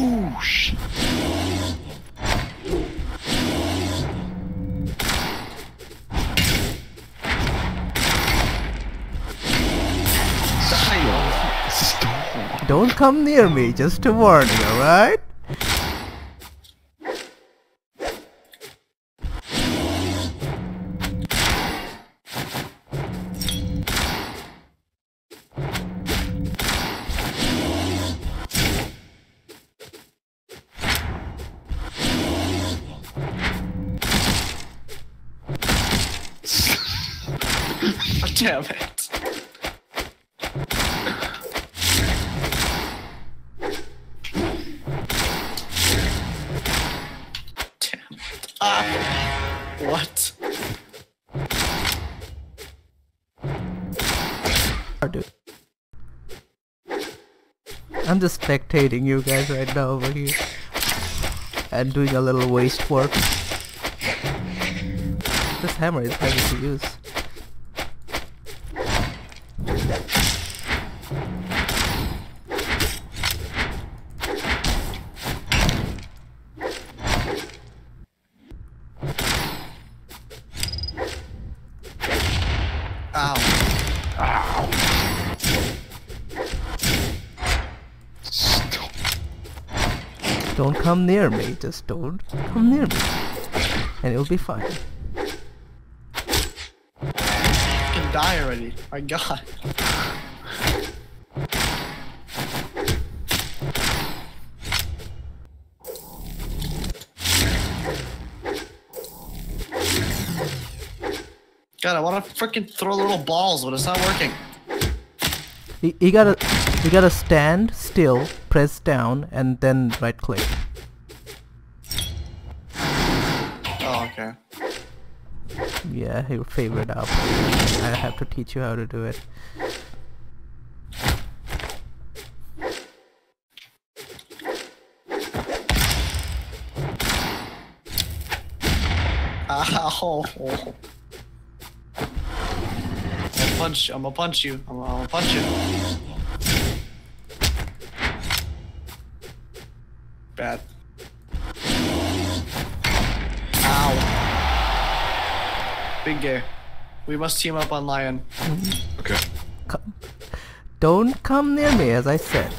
Oh shit. Don't come near me, just a warning, alright? I'm just spectating you guys right now over here. And doing a little waste work. This hammer is heavy to use. Ow. Stop. Don't come near me, just don't come near me. And it'll be fine. Fucking die already. My god. God, I want to freaking throw little balls, but it's not working. You, you gotta you gotta stand still, press down, and then right click. Oh, okay. Yeah, your favorite app. I have to teach you how to do it. Ow. I'm gonna punch. I'm gonna punch you. I'm gonna punch you. Bad. Ow. Big gay. We must team up on Lion. Okay. Come. Don't come near me, as I said.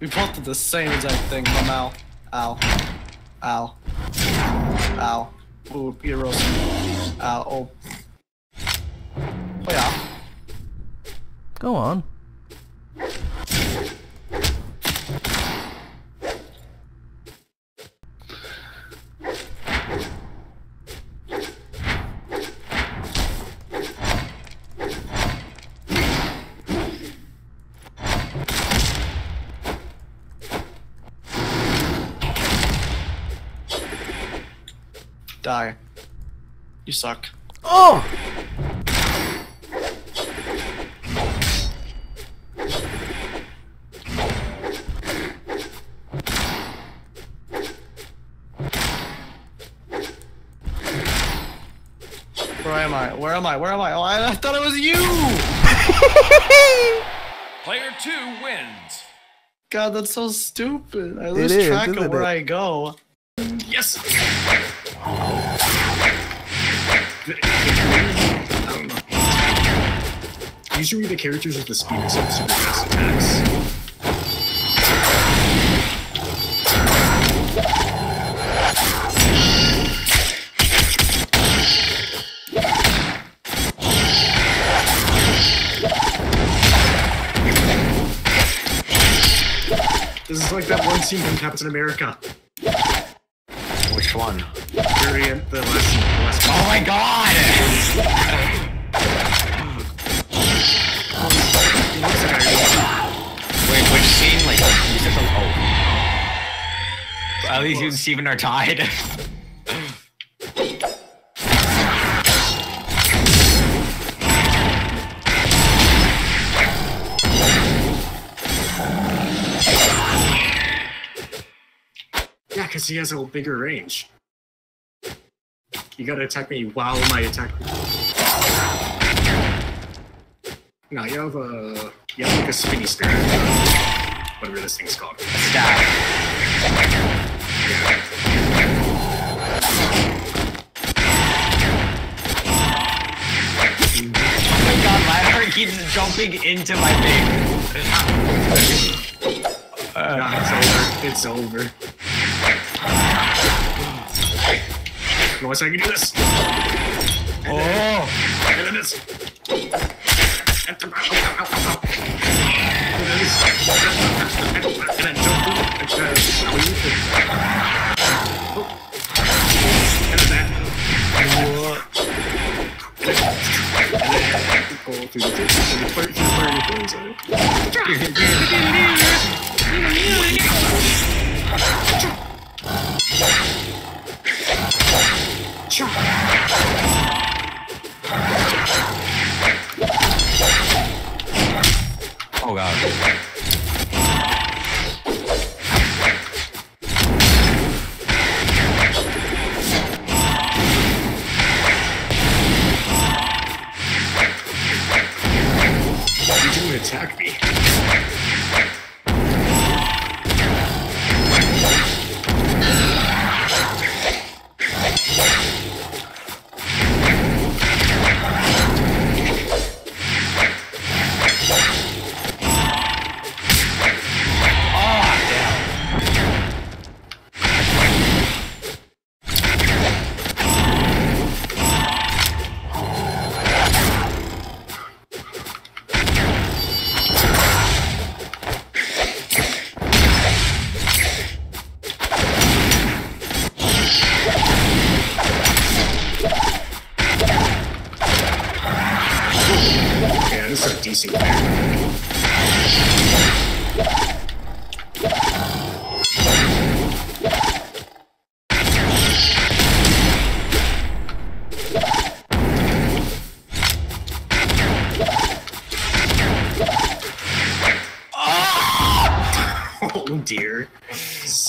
We both did the same exact thing. Ow. Ow. Ow. Ow. Ooh, Peter Rose. Ow. Oh. Yeah. Go on. Die. You suck. Oh! Where am I? Where am I? Where am I? Oh, I, I thought it was you! Player two wins. God, that's so stupid. I lose is, track of where it? I go. Yes. Usually the characters with the speed is super fast attacks. Is like that one scene from Captain America. Which one? End, the last. The last Oh my god! He looks like Iron Man. Wait, which scene? Like, you said some. Oh. At least you and Steven are tied. because he has a bigger range. You gotta attack me while my attack. No, you have a you have like a spinny stare. Whatever this thing's called. Stab. Oh my god, my heart keeps jumping into my face. Nah, it's over. It's over. Second, I can do this. Oh! And then this. And then, ow, ow, ow. And then this. And then jump through. And then squeeze it. Oh. And then that. And then go through the and then fire through the fire and attack me.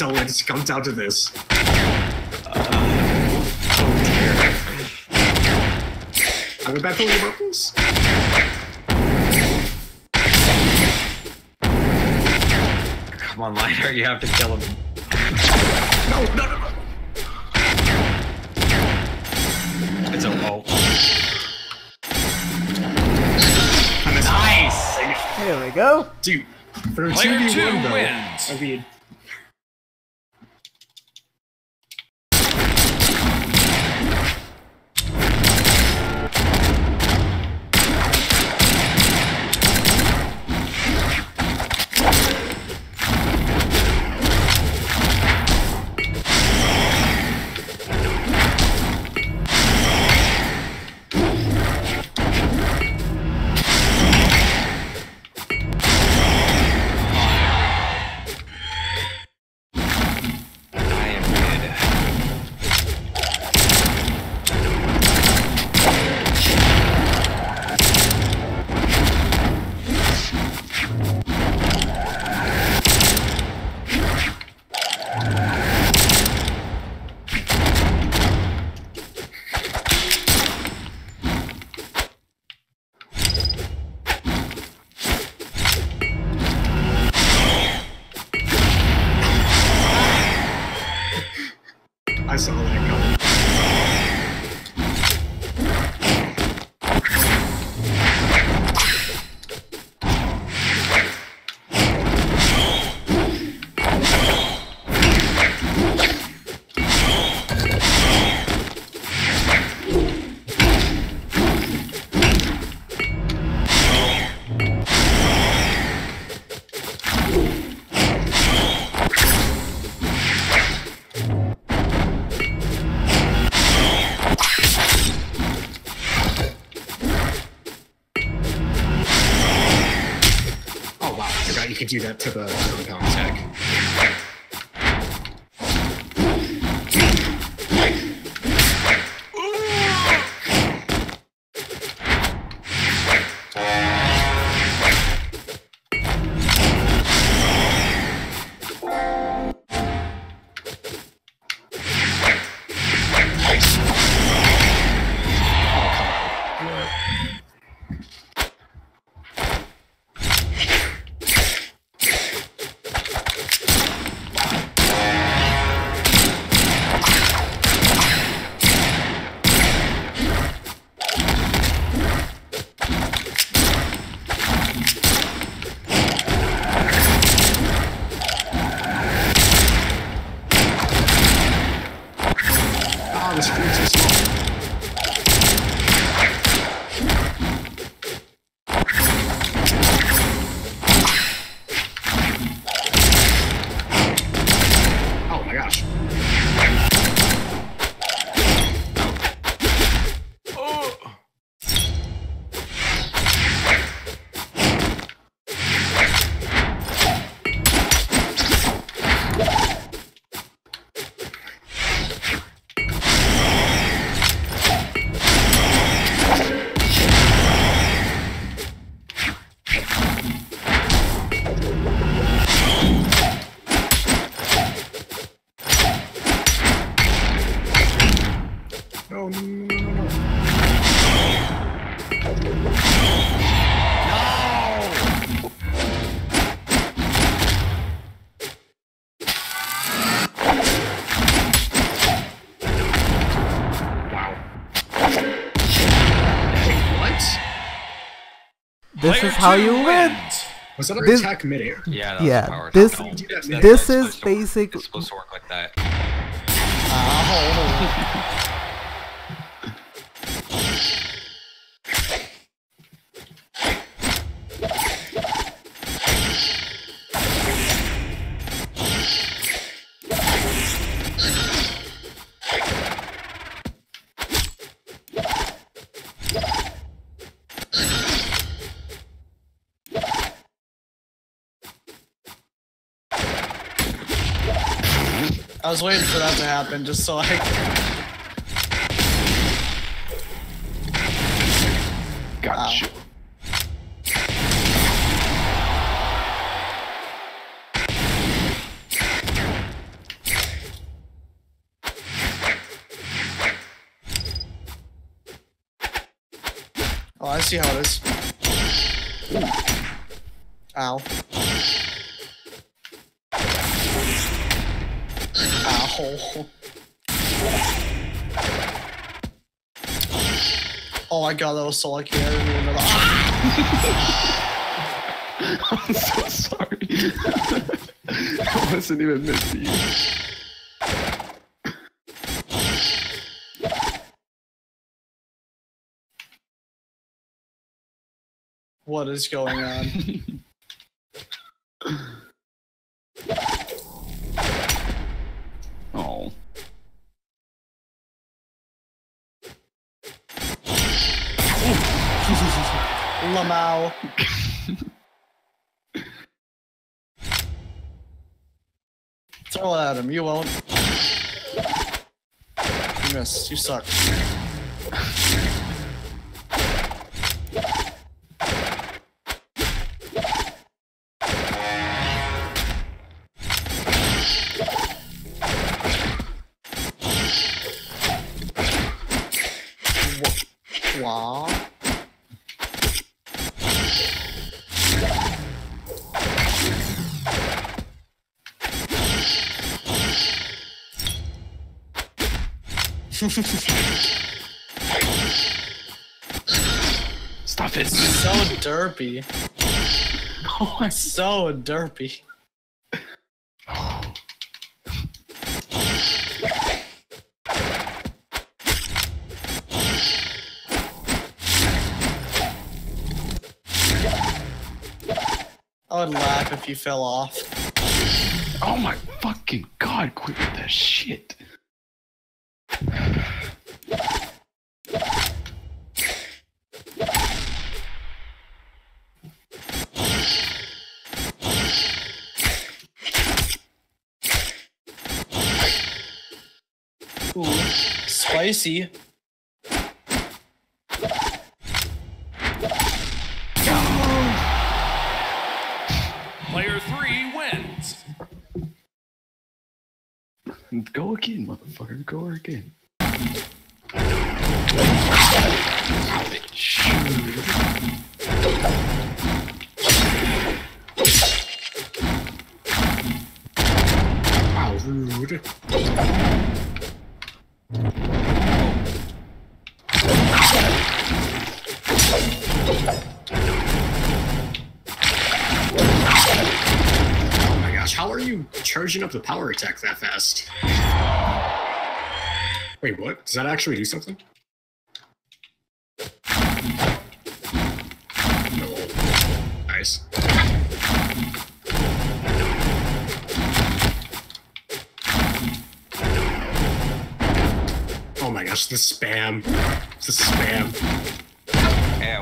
So it comes down to this. I'm about to leave this. Come on, Lionheart, you have to kill him. No, no, no, no. It's a oh. I missed Nice! There we go. Dude, for Player 2v1 two though, wins. I mean, could do that to the compound tech. This is how you win. wins. Was that an This- attack midair? Yeah, that's Yeah, power this- attack. Do that That's mid- This how is it's supposed to work. basic. It's supposed to work like that. Uh-huh. Ow. Was waiting for that to happen just so I Gotcha. Oh, I see how it is. Ow. Oh my god, that was so lucky. I didn't even know that. I'm so sorry. I wasn't even meant to you. What is going on? Lamau. Throw at him. You won't. You missed. You suck. Derpy. Oh, I'm So derpy. I would laugh if you fell off. Oh my fucking god, quit with that shit. Ooh, spicy. Player three wins. Go again, motherfucker. Go again. Wow, rude. Oh my gosh, how are you charging up the power attack that fast? Wait, what? Does that actually do something? No. Nice. Oh my gosh, the spam. The spam. Hey, I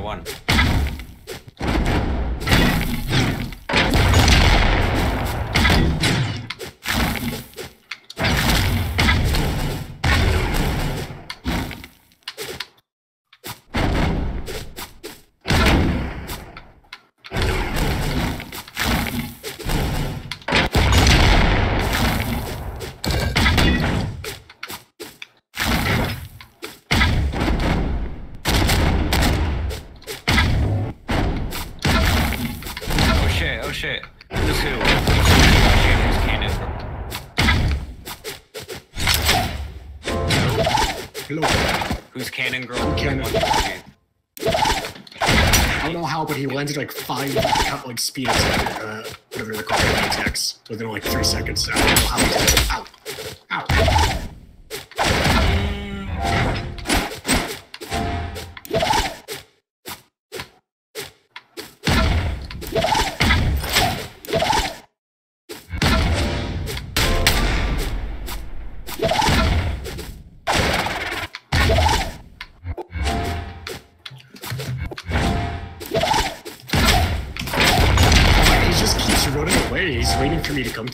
like five like speed attack, uh, whatever they're called, attacks within like three seconds. Did. Ow. Ow.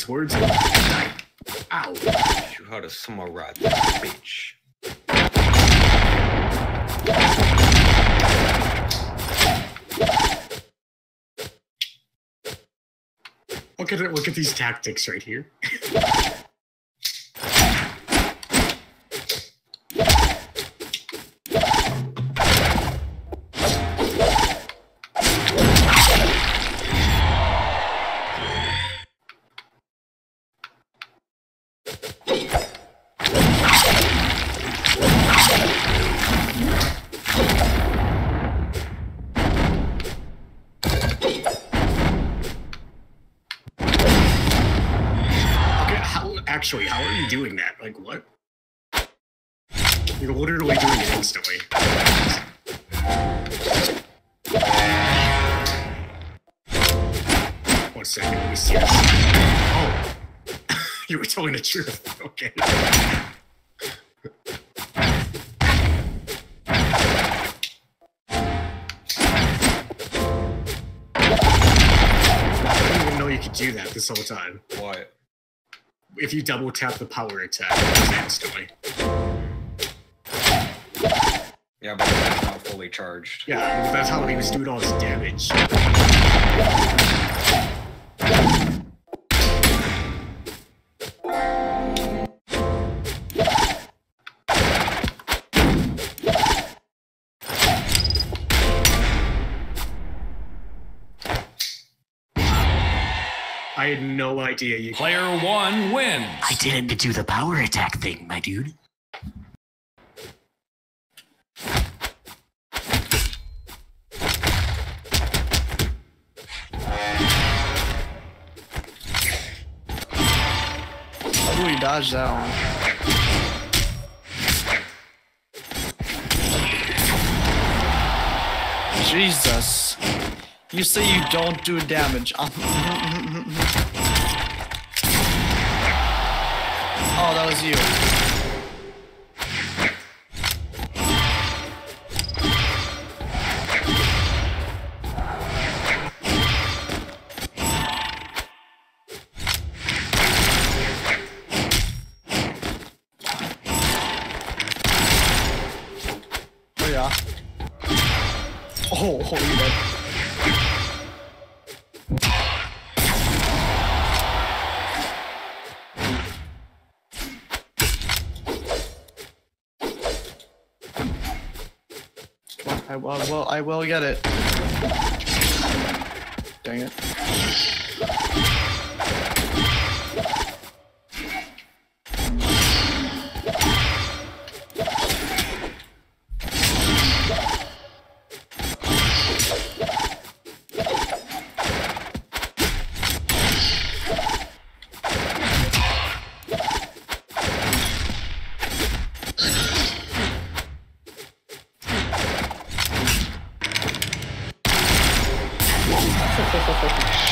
For me to come towards him. Ow. You how to samurai bitch. Look at it. Look at these tactics right here. actually? How are you doing that? Like what? You're literally doing it instantly. One second, let me see this. Oh, you were telling the truth. Okay. I didn't even know you could do that this whole time. What? If you double tap the power attack, it does it instantly. Yeah, but that's not fully charged. Yeah, that's how he was doing all his damage. I had no idea you. Player one wins. I didn't do the power attack thing, my dude. Ooh, he dodged that one. Jesus. You say you don't do damage. oh, that was you. I will, I will, I will get it. Dang it.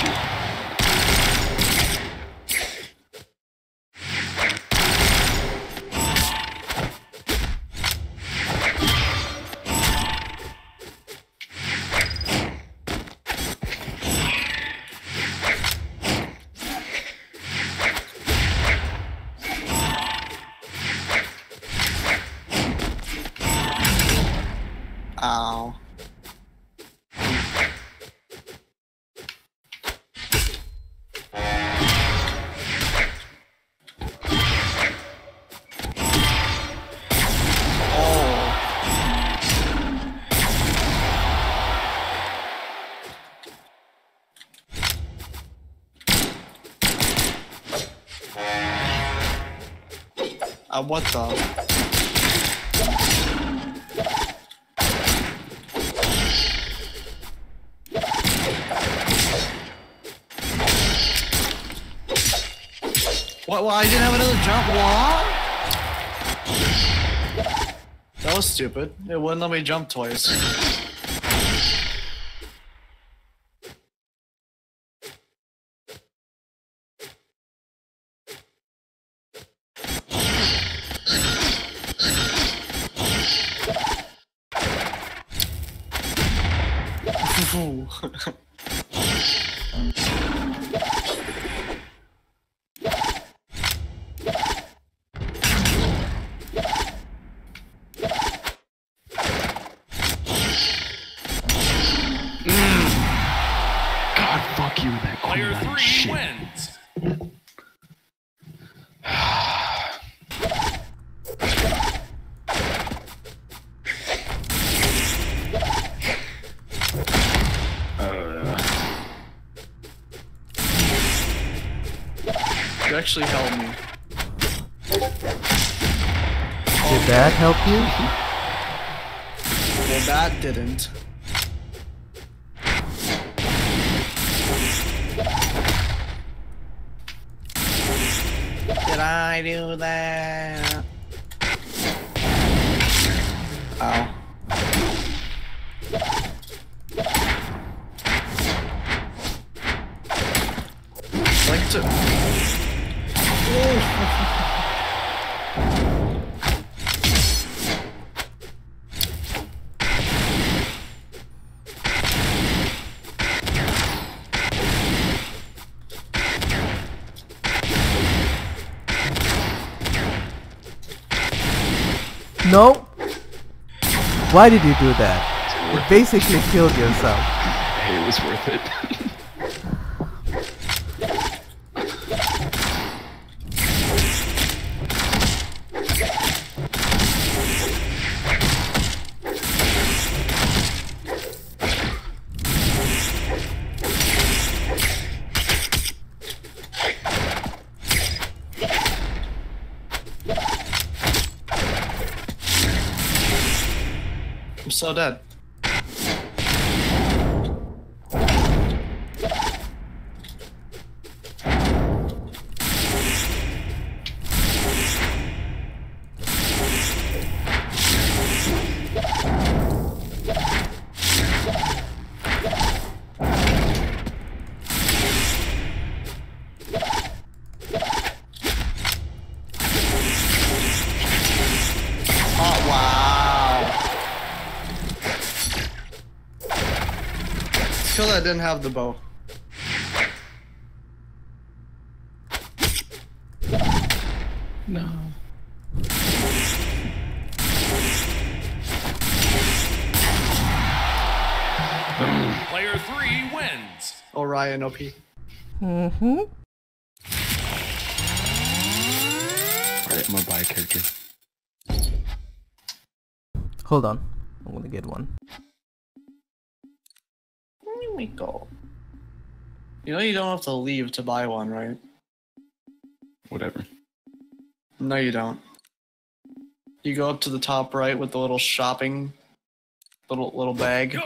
you. Uh, what? What? Well, I didn't have another jump. What? That was stupid. It wouldn't let me jump twice. God, fuck you, that Player Queen three shit. wins. You actually helped me. Did that help you? Well, that didn't. Did I do that? Ow. Why did you do that? You basically killed yourself. Hey, it was worth it. I'm so dead. Didn't have the bow. no. Player three wins. Orion OP. Mm-hmm. Alright, I'm gonna buy a character. Hold on. I'm gonna get one do we go? You know you don't have to leave to buy one, right? Whatever. No, you don't. You go up to the top right with the little shopping little little bag.